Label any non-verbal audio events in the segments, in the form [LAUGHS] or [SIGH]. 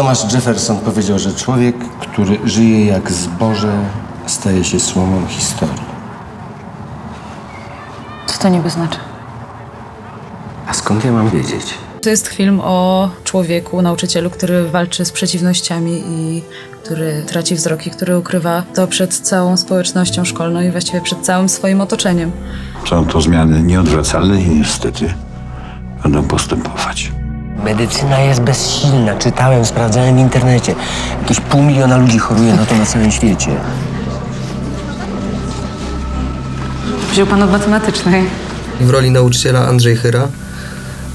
Thomas Jefferson powiedział, że człowiek, który żyje jak zboże, staje się słomą historii. Co to niby znaczy? A skąd ja mam wiedzieć? To jest film o człowieku, nauczycielu, który walczy z przeciwnościami i który traci wzrok i który ukrywa to przed całą społecznością szkolną i właściwie przed całym swoim otoczeniem. Są to zmiany nieodwracalne i niestety będą postępować. Medycyna jest bezsilna. Czytałem, sprawdzałem w internecie. Jakieś pół miliona ludzi choruje na to na całym świecie. Wziął pan od matematycznej. W roli nauczyciela Andrzej Chyra,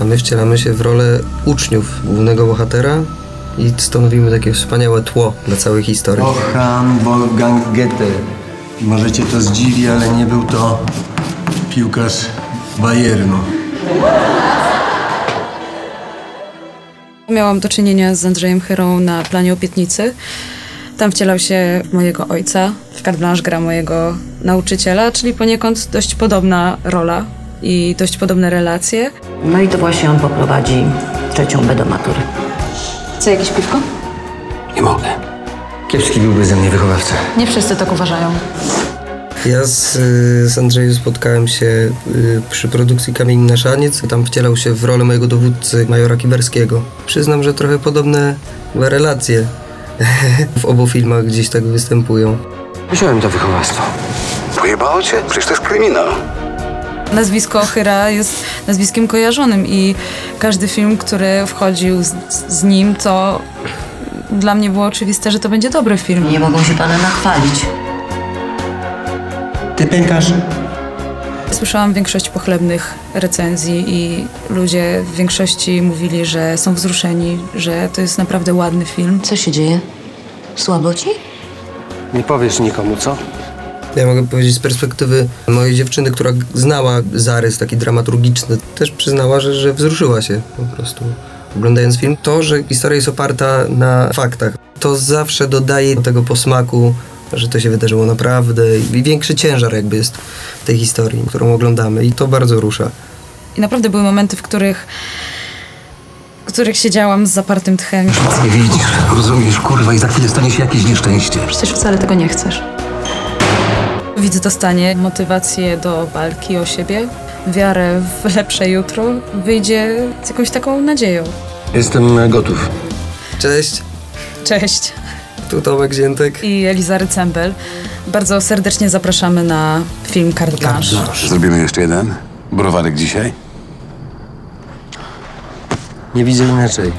a my wcielamy się w rolę uczniów głównego bohatera i stanowimy takie wspaniałe tło dla całej historii. Johann Wolfgang Goethe. Może cię to zdziwi, ale nie był to piłkarz Bayernu. Miałam do czynienia z Andrzejem Chyrą na planie obietnicy. Tam wcielał się mojego ojca. W carte blanche gra mojego nauczyciela, czyli poniekąd dość podobna rola i dość podobne relacje. No i to właśnie on poprowadzi trzecią B do matury. Co, jakieś piwko? Nie mogę. Kiepski byłby ze mnie wychowawca. Nie wszyscy tak uważają. Ja z, y, z Andrzejem spotkałem się y, przy produkcji Kamień na szaniec i tam wcielał się w rolę mojego dowódcy, majora Kiberskiego. Przyznam, że trochę podobne relacje [LAUGHS] w obu filmach gdzieś tak występują. Wziąłem to wychowawstwo. Pojebało cię? Przecież to jest kryminał. Nazwisko Chyra jest nazwiskiem kojarzonym i każdy film, który wchodził z, z nim, to dla mnie było oczywiste, że to będzie dobry film. Nie mogą się pana nachwalić. Ty pękasz? Słyszałam większość pochlebnych recenzji i ludzie w większości mówili, że są wzruszeni, że to jest naprawdę ładny film. Co się dzieje? Słabo ci? Nie powiesz nikomu, co? Ja mogę powiedzieć z perspektywy mojej dziewczyny, która znała zarys taki dramaturgiczny, też przyznała, że, że wzruszyła się po prostu oglądając film. To, że historia jest oparta na faktach, to zawsze dodaje tego posmaku, że to się wydarzyło naprawdę i większy ciężar jakby jest w tej historii, którą oglądamy i to bardzo rusza. I naprawdę były momenty, w których, w których siedziałam z zapartym tchem. Nie widzisz, rozumiesz, kurwa, i za chwilę stanie się jakieś nieszczęście. Przecież wcale tego nie chcesz. Widz dostanie motywację do walki o siebie, wiarę w lepsze jutro, wyjdzie z jakąś taką nadzieją. Jestem gotów. Cześć, Cześć. Tu Tomek Ziętek. I Elizary Cembel. Bardzo serdecznie zapraszamy na film Carte Blanche. Zrobimy jeszcze jeden? Browarek dzisiaj? Nie widzę inaczej.